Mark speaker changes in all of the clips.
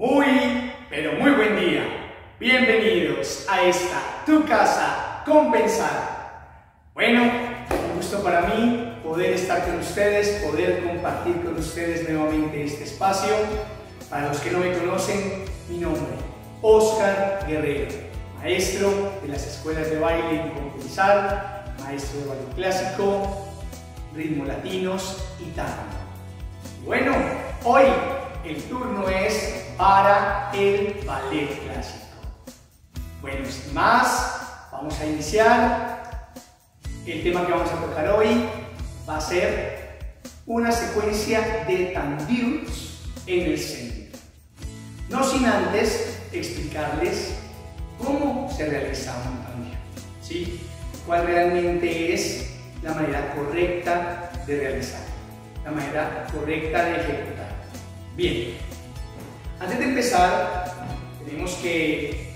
Speaker 1: Muy, pero muy buen día. Bienvenidos a esta tu casa compensada. Bueno, un gusto para mí poder estar con ustedes, poder compartir con ustedes nuevamente este espacio. Para los que no me conocen, mi nombre, Oscar Guerrero, maestro de las escuelas de baile y compensar, maestro de baile clásico, ritmo latinos y tango. Bueno, hoy el turno es para el ballet clásico. Bueno, sin más, vamos a iniciar. El tema que vamos a tocar hoy va a ser una secuencia de tendues en el centro. No sin antes explicarles cómo se realiza un tendu, ¿sí? cuál realmente es la manera correcta de realizar, la manera correcta de ejecutar. Bien, antes de empezar, tenemos que,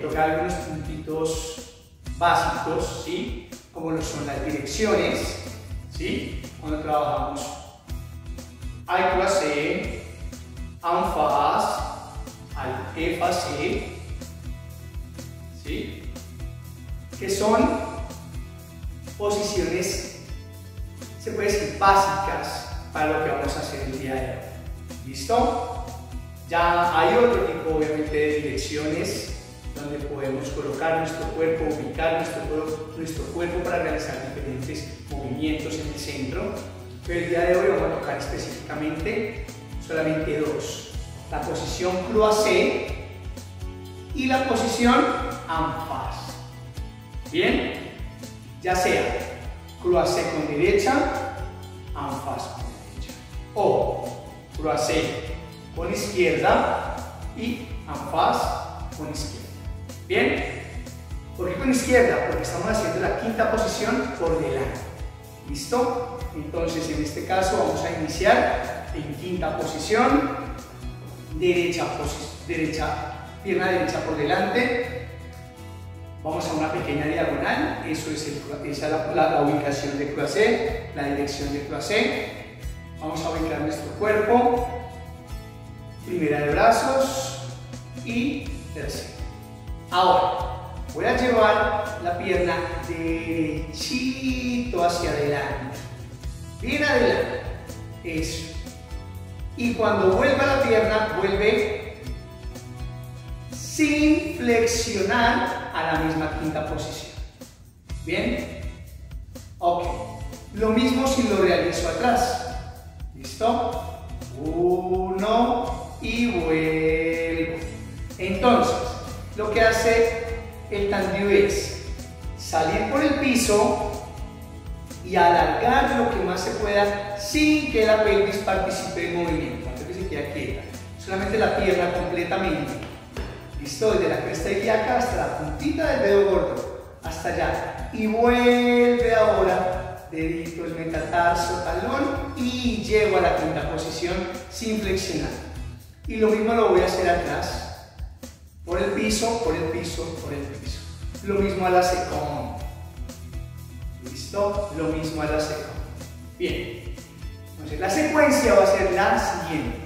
Speaker 1: tocar algunos puntitos básicos, ¿sí? como lo son las direcciones, ¿sí? cuando trabajamos al croisé, en face, al effacé, ¿sí? que son posiciones, se puede decir, básicas para lo que vamos a hacer el día de hoy. ¿Listo? Ya hay otro tipo, obviamente, de direcciones donde podemos colocar nuestro cuerpo, ubicar nuestro, nuestro cuerpo para realizar diferentes movimientos en el centro. Pero el día de hoy vamos a tocar específicamente solamente dos. La posición croisé y la posición en face. Bien, ya sea croisé con derecha, en O croisé con izquierda y en face con izquierda. Bien, ¿por qué con izquierda? Porque estamos haciendo la quinta posición por delante. ¿Listo? Entonces, en este caso vamos a iniciar en quinta posición, derecha, derecha pierna derecha por delante, vamos a una pequeña diagonal, eso es esa es la, ubicación de croisé, la dirección de croisé, vamos a ubicar nuestro cuerpo, primera de brazos y tercera. Ahora, voy a llevar la pierna derechito hacia adelante, bien adelante, eso. Y cuando vuelva la pierna, vuelve sin flexionar a la misma quinta posición. ¿Bien? Ok. Lo mismo si lo realizo atrás. ¿Listo? Uno y vuelvo. Entonces, lo que hace el tendu es salir por el piso y alargar lo que más se pueda sin que la pelvis participe en movimiento, antes que se quede quieta. Solamente la pierna completamente. Listo, desde la cresta ilíaca hasta la puntita del dedo gordo, hasta allá. Y vuelve ahora, deditos, metatarso, talón y llego a la quinta posición sin flexionar. Y lo mismo lo voy a hacer atrás. Por el piso, por el piso, por el piso. Lo mismo a la secón. ¿Listo? Lo mismo a la secón. Bien. Entonces, la secuencia va a ser la siguiente.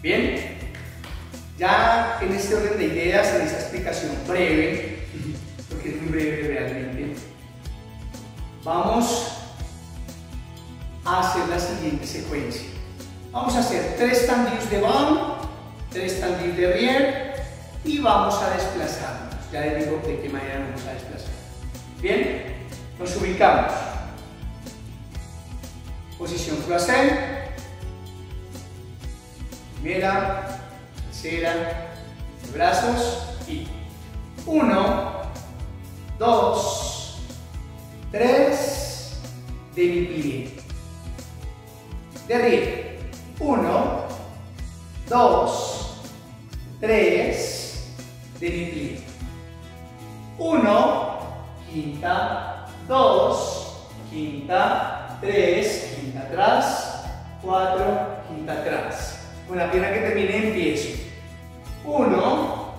Speaker 1: Bien. Ya en este orden de ideas, en esta explicación breve, porque es muy breve realmente, vamos a hacer la siguiente secuencia. Vamos a hacer tres tendus de bam, tres tendus de rier y vamos a desplazarnos. Ya les digo de qué manera nos vamos a desplazar. Bien, nos ubicamos. Posición croisé. Primera, tercera, brazos y uno, dos, tres, demi plié. De Uno, dos, tres, demi plié. Uno, quinta, dos, quinta, tres, quinta atrás, cuatro, quinta atrás. Con la pierna que termine empiezo. Uno,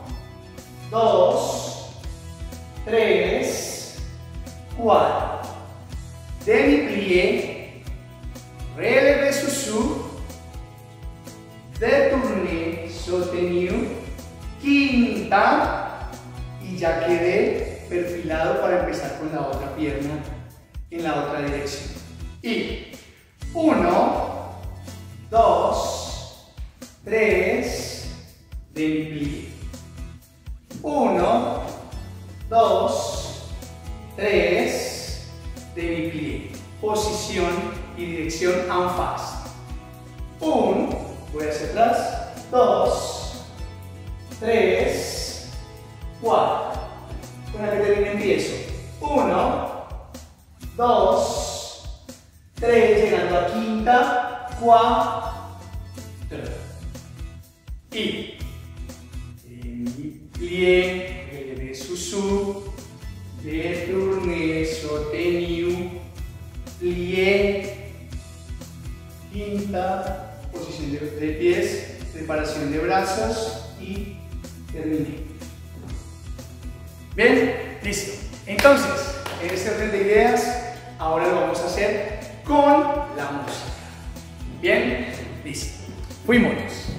Speaker 1: dos, tres, cuatro. Demi plié, relevé sous, détourné, re, sostenido, quinta y ya quedé perfilado para empezar con la otra pierna en la otra dirección. Y uno, dos, tres, de mi. Uno, dos, tres, de mi. Posición y dirección en fast. Un, voy hacia atrás, dos, tres, cuatro. La que termine empiezo. Uno, dos, tres, llegando a quinta, cuatro. Y plie, de susu, de tourne, sostenu, plie, quinta, posición de, pies, preparación de brazos y terminé. Bien, listo. Entonces, en este orden de ideas, ahora lo vamos a hacer con la música. Bien, listo. Fuimos.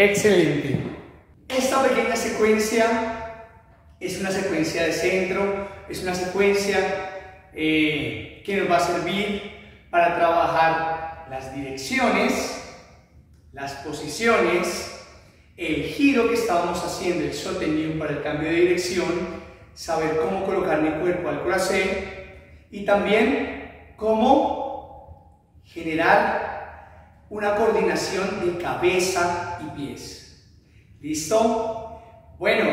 Speaker 1: Excelente. Esta pequeña secuencia es una secuencia de centro, es una secuencia eh, que nos va a servir para trabajar las direcciones, las posiciones, el giro que estábamos haciendo, el sostenido para el cambio de dirección, saber cómo colocar mi cuerpo al corazón y también cómo generar una coordinación de cabeza y pies. ¿Listo? Bueno,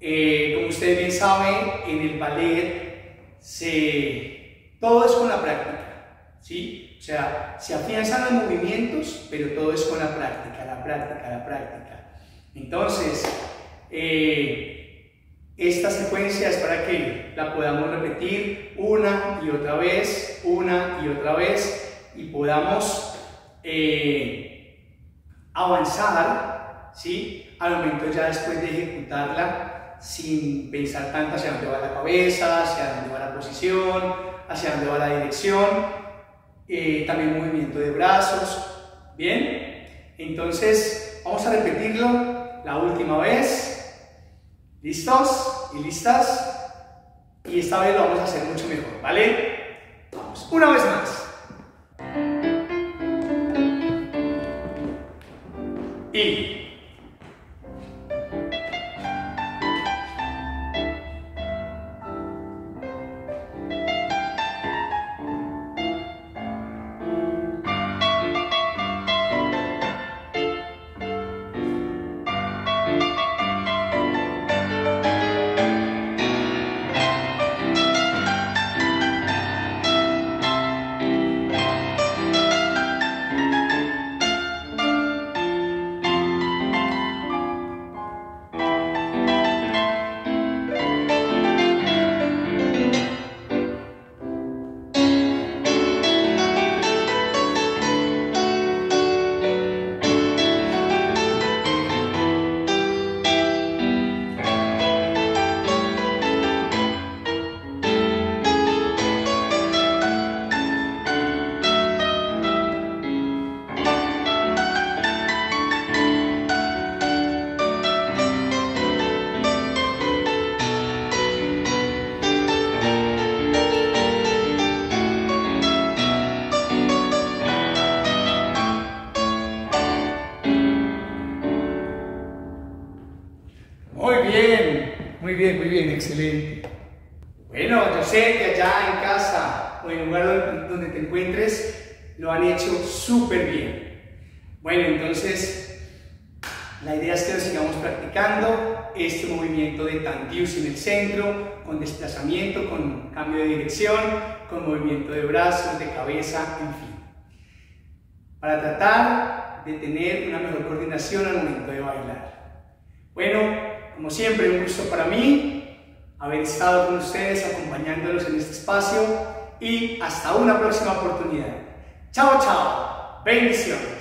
Speaker 1: eh, como ustedes bien saben, en el ballet se, todo es con la práctica. ¿sí? O sea, se afianzan los movimientos, pero todo es con la práctica, la práctica, la práctica. Entonces, eh, esta secuencia es para que la podamos repetir una y otra vez, una y otra vez, y podamos eh, avanzar, ¿sí? Al momento ya después de ejecutarla sin pensar tanto hacia dónde va la cabeza, hacia dónde va la posición, hacia dónde va la dirección, eh, también movimiento de brazos, ¿bien? Entonces, vamos a repetirlo la última vez. ¿Listos? ¿Y listas? Y esta vez lo vamos a hacer mucho mejor, ¿vale? Vamos, una vez más. E Muy bien, muy bien, excelente. Bueno, yo sé que allá en casa o en el lugar donde te encuentres lo han hecho súper bien. Bueno, entonces la idea es que lo sigamos practicando este movimiento de tantius en el centro, con desplazamiento, con cambio de dirección, con movimiento de brazos, de cabeza, en fin. Para tratar de tener una mejor coordinación al momento de bailar. Bueno, como siempre, un gusto para mí haber estado con ustedes acompañándolos en este espacio y hasta una próxima oportunidad. Chao, chao. Bendiciones.